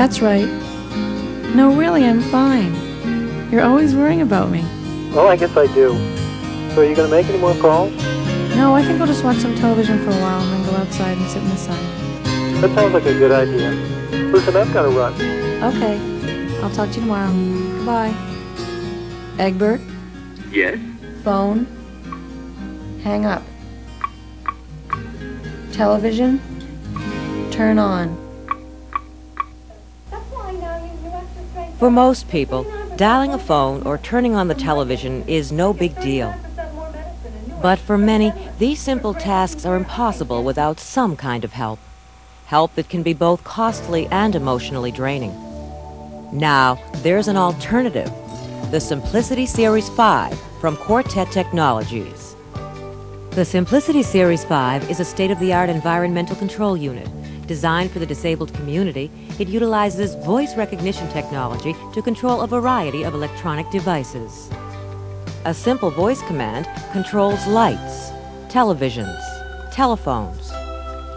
That's right. No, really, I'm fine. You're always worrying about me. Well, I guess I do. So are you going to make any more calls? No, I think I'll just watch some television for a while and then go outside and sit in the sun. That sounds like a good idea. Listen, I've got to run. Okay. I'll talk to you tomorrow. Goodbye. Egbert, Yes? phone. Hang up. Television. Turn on. For most people, dialing a phone or turning on the television is no big deal. But for many, these simple tasks are impossible without some kind of help. Help that can be both costly and emotionally draining. Now, there's an alternative the Simplicity Series 5 from Quartet Technologies. The Simplicity Series 5 is a state of the art environmental control unit. Designed for the disabled community, it utilizes voice recognition technology to control a variety of electronic devices. A simple voice command controls lights, televisions, telephones,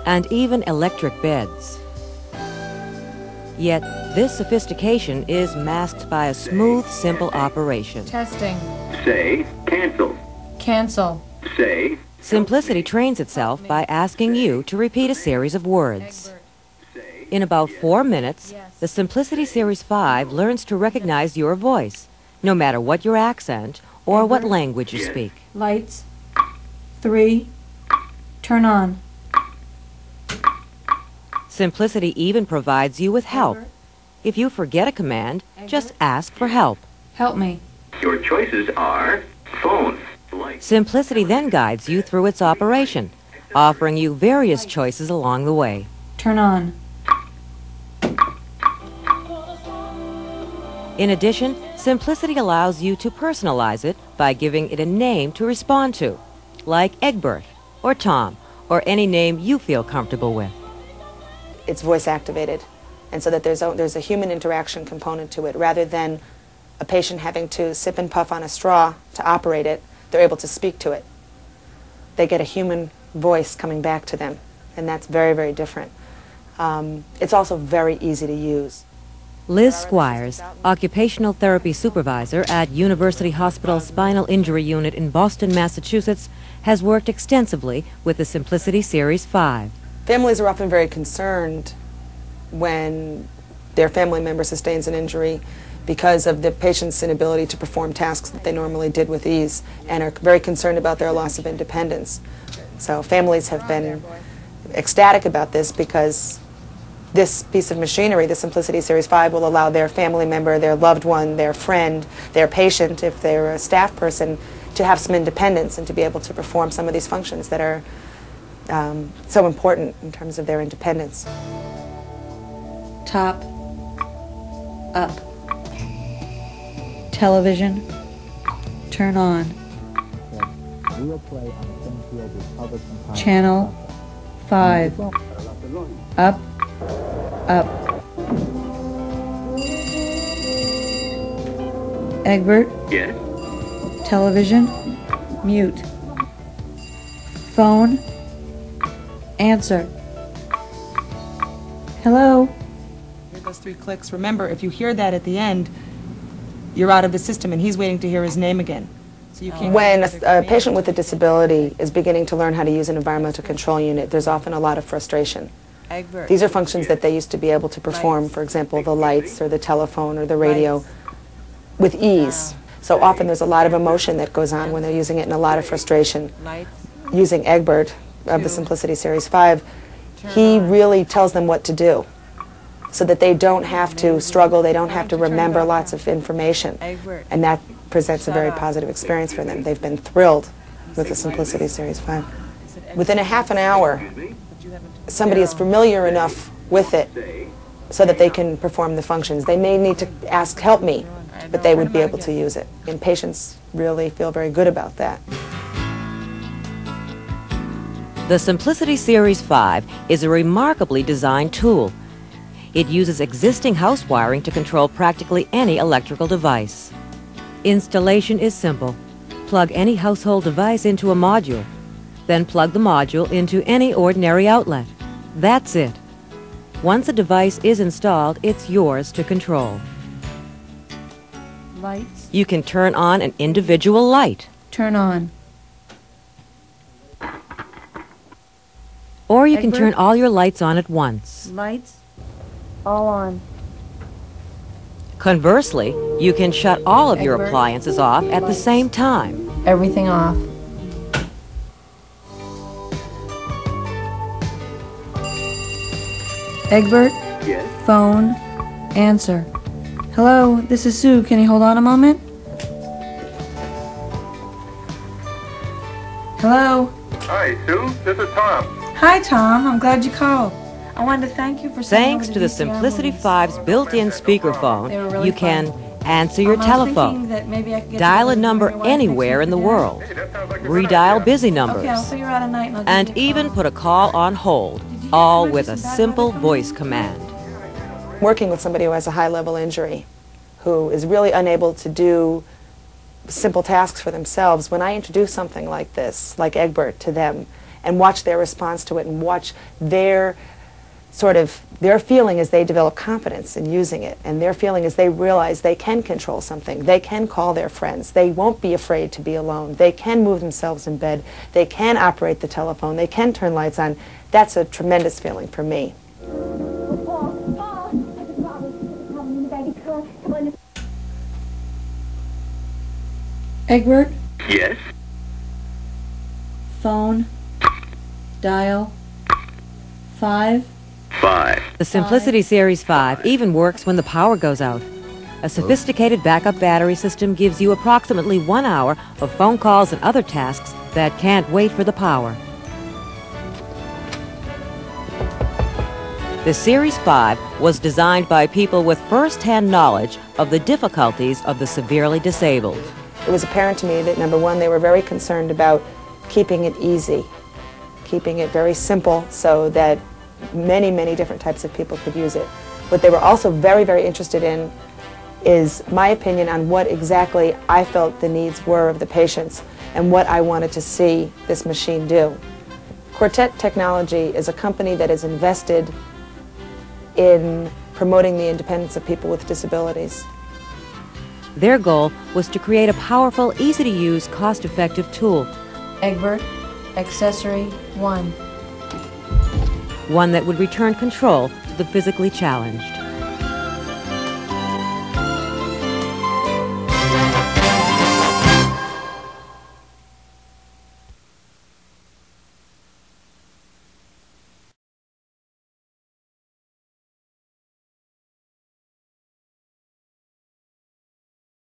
and even electric beds. Yet, this sophistication is masked by a smooth, simple operation. Testing. Say, cancel. Cancel. Say, Simplicity trains itself by asking you to repeat a series of words. In about four minutes, the Simplicity Series 5 learns to recognize your voice, no matter what your accent or what language you speak. Lights. Three. Turn on. Simplicity even provides you with help. If you forget a command, just ask for help. Help me. your choices are phone, light, Simplicity then guides you through its operation, offering you various choices along the way. Turn on. In addition, Simplicity allows you to personalize it by giving it a name to respond to, like Egbert or Tom or any name you feel comfortable with. it's voice activated, and so that there's a, there's a human interaction component to it rather than a patient having to sip and puff on a straw to operate it. They're able to speak to it. They get a human voice coming back to them, and that's very very different. Um, it's also very easy to use. Liz Squires, occupational therapy supervisor at University Hospital Spinal Injury Unit in Boston, Massachusetts, has worked extensively with the Simplicity Series 5. Families are often very concerned when their family member sustains an injury because of the patient's inability to perform tasks that they normally did with ease and are very concerned about their loss of independence. So families have been ecstatic about this because this piece of machinery, the Simplicity Series 5, will allow their family member, their loved one, their friend, their patient, if they're a staff person, to have some independence and to be able to perform some of these functions that are um, so important in terms of their independence. Top. Up. Television. Turn on. Channel 5. Up. Up. Egbert. yes? Television. Mute. Phone. Answer. Hello. Hear those three clicks. Remember, if you hear that at the end, you're out of the system, and he's waiting to hear his name again. So you can't. When a, a patient with a disability is beginning to learn how to use an environmental control unit, there's often a lot of frustration. Egbert. These are functions that they used to be able to perform, for example, the lights or the telephone or the radio, with ease. So often there's a lot of emotion that goes on when they're using it and a lot of frustration. Lights. Using Egbert of the Simplicity Series 5, he really tells them what to do so that they don't have to struggle, they don't have to remember lots of information. And that presents a very positive experience for them. They've been thrilled with the Simplicity Series 5. Within a half an hour, somebody is familiar enough with it so that they can perform the functions. They may need to ask, help me, but they would be able to use it. And patients really feel very good about that. The Simplicity Series 5 is a remarkably designed tool. It uses existing house wiring to control practically any electrical device. Installation is simple. Plug any household device into a module. Then plug the module into any ordinary outlet. That's it. Once a device is installed, it's yours to control. Lights. You can turn on an individual light, Turn on. or you can turn all your lights on at once. Lights. All on. Conversely, you can shut all of your appliances off at the same time. Everything off. Egbert, Yes. phone, answer. Hello, this is Sue. Can you hold on a moment? Hello. Hi, Sue. This is Tom. Hi, Tom. I'm glad you called. I wanted to thank you for Thanks to the VCR Simplicity movies. 5's built-in speakerphone, really you can answer your Um, I was thinking telephone, that maybe I could get dial a together with you number and your wife next anywhere in the for dinner. world, Hey, like redial idea. busy Okay, I'll numbers, figure out night and I'll and even call. put a call on hold, Did you hear all with a be some bad simple voice in? command. working with somebody who has a high level injury, who is really unable to do simple tasks for themselves, when I introduce something like this, like Egbert, to them, and watch their response to it and watch their sort of their feeling as they develop confidence in using it and their feeling as they realize they can control something. They can call their friends. They won't be afraid to be alone. They can move themselves in bed. They can operate the telephone. They can turn lights on. That's a tremendous feeling for me. Egbert, Yes? phone, dial, five. Five. The Simplicity Series 5 even works when the power goes out. A sophisticated backup battery system gives you approximately one hour of phone calls and other tasks that can't wait for the power. The Series 5 was designed by people with first-hand knowledge of the difficulties of the severely disabled. it was apparent to me that number one, they were very concerned about keeping it easy, keeping it very simple so that many, many different types of people could use it. What they were also very, very interested in is my opinion on what exactly I felt the needs were of the patients and what I wanted to see this machine do. Quartet Technology is a company that is invested in promoting the independence of people with disabilities. Their goal was to create a powerful, easy-to-use, cost-effective tool, Egbert, accessory, one. One that would return control to the physically challenged.